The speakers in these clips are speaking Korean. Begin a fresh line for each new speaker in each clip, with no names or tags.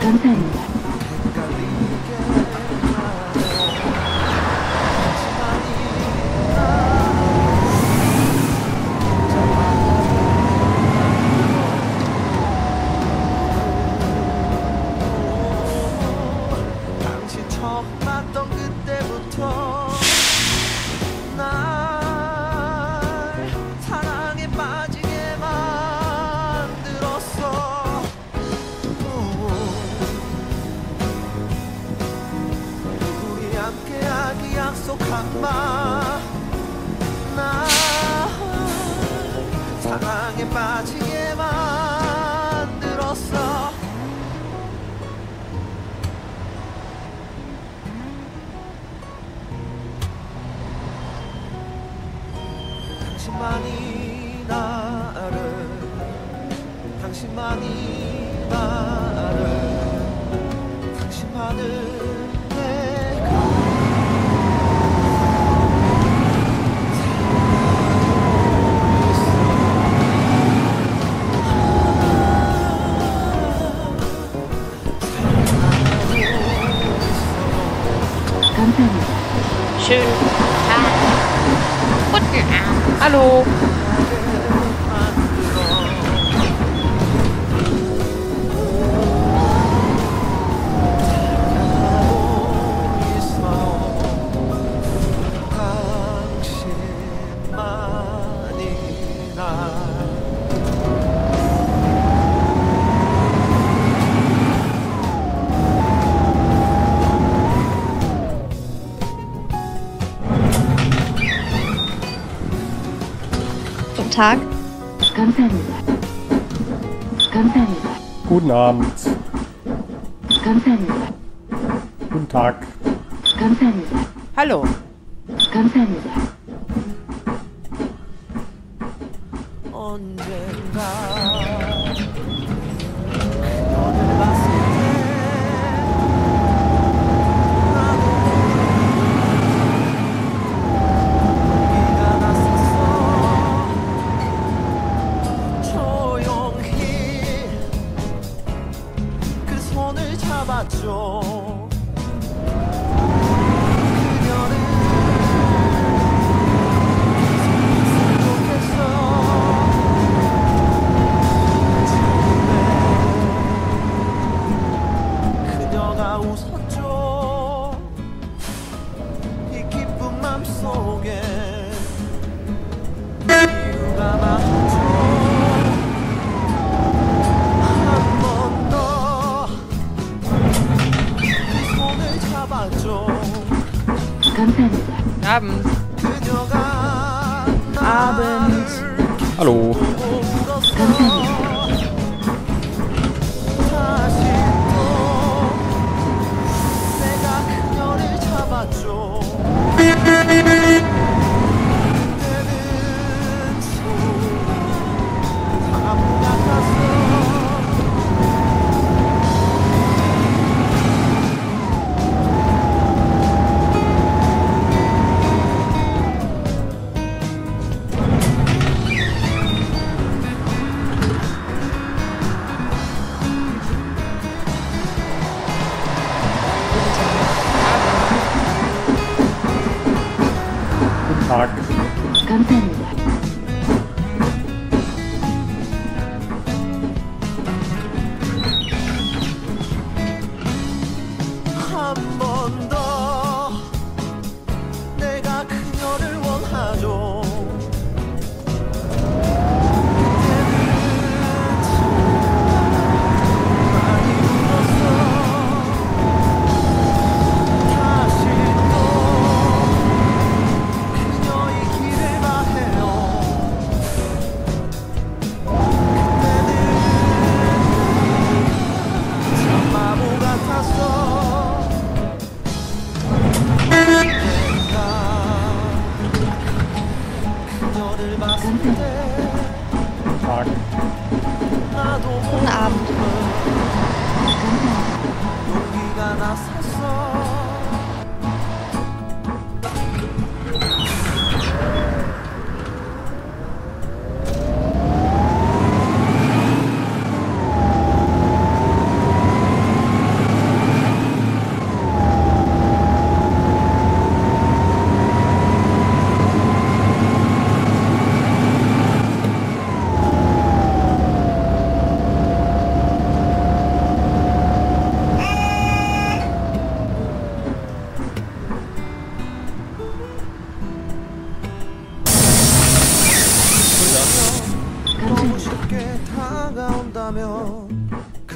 감사합니다.
약속한 마나 사랑에 빠지게 만들었어. 당신만이 나를 당신만이 나를 당신만을
Hallo. Tag.
Guten Abend. Guten Tag.
Hallo.
Und was?
Abend.
Start.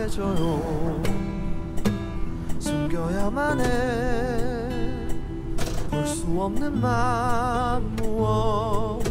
약해져요. 숨겨야만 해볼 수 없는 맘 무엇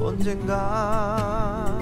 언젠가.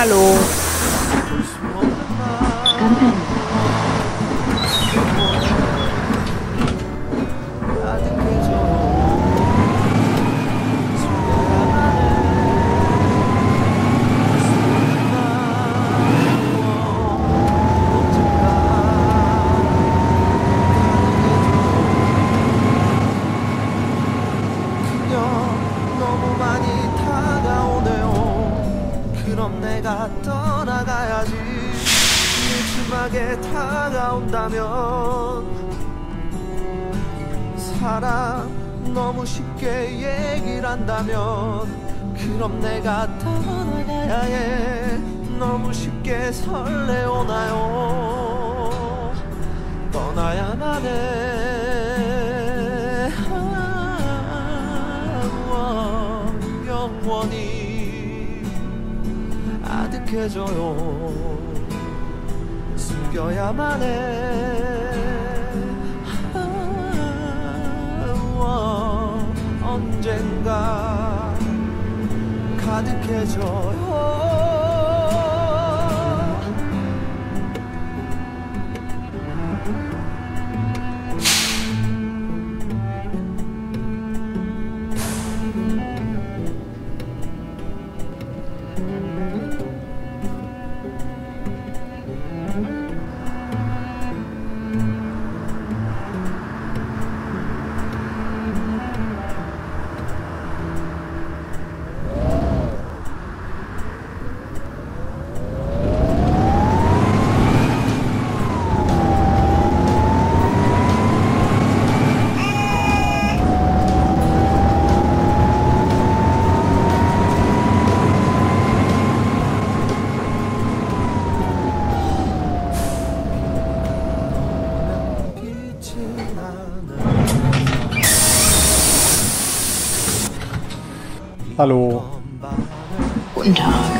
Aló. 나가야지. 심하게 다가온다면 사람 너무 쉽게 얘기를 한다면 그럼 내가 떠나가야 해. 너무 쉽게 설레오나요? 떠나야만 해 익숙해져요. 숨겨야만 해. 아, 언젠가 가득해져요.
Hallo.
Guten Tag.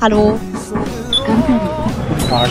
Hallo.
Guten Tag.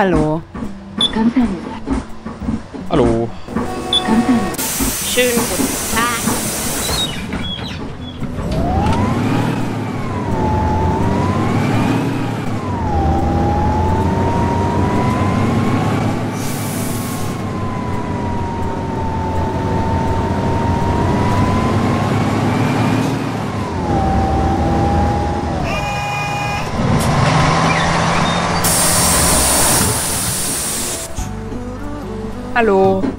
Hallo.
Hallo.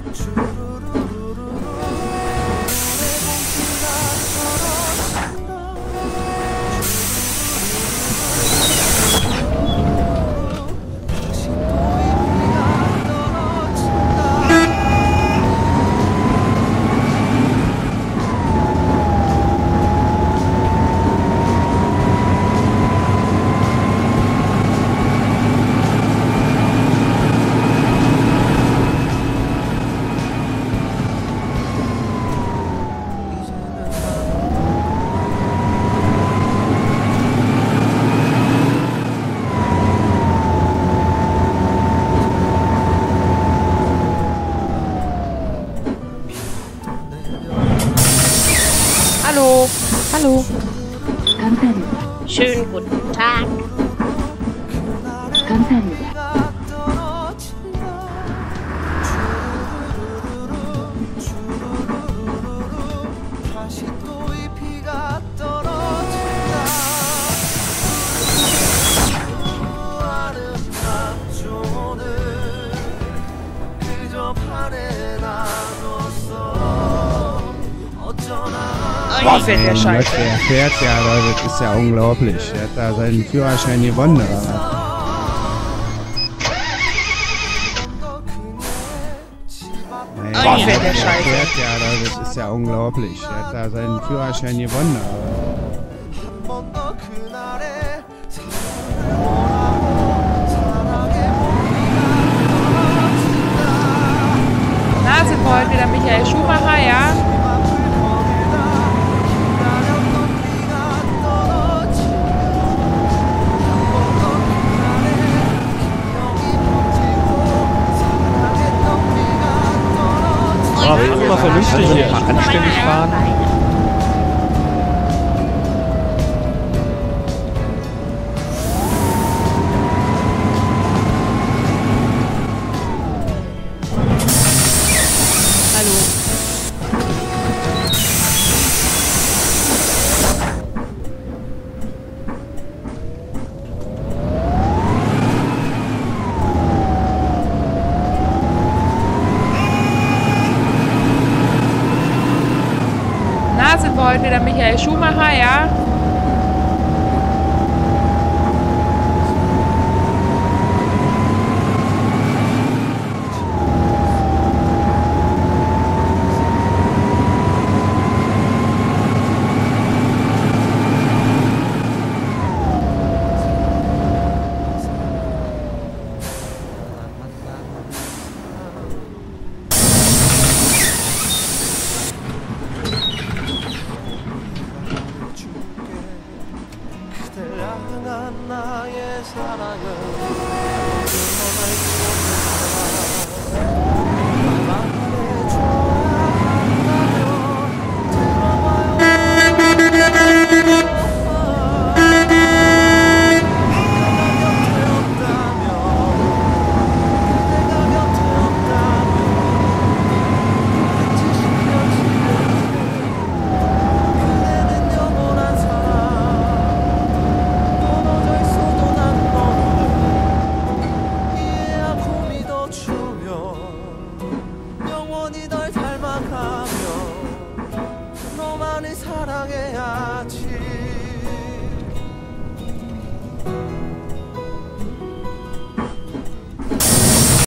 Hallo. Schönen guten Tag. Honey. Was denn der Scheiß?
Der fährt ja, Leute, das ist ja unglaublich. Der hat da seinen Führerschein gewonnen, oder? Naja,
Was der
Scheiß?
Der
fährt ja, Leute, das ist ja unglaublich. Der hat da seinen Führerschein gewonnen,
aber... sind wir wieder Michael Schumacher, ja? Что heute der Michael Schumacher, ja,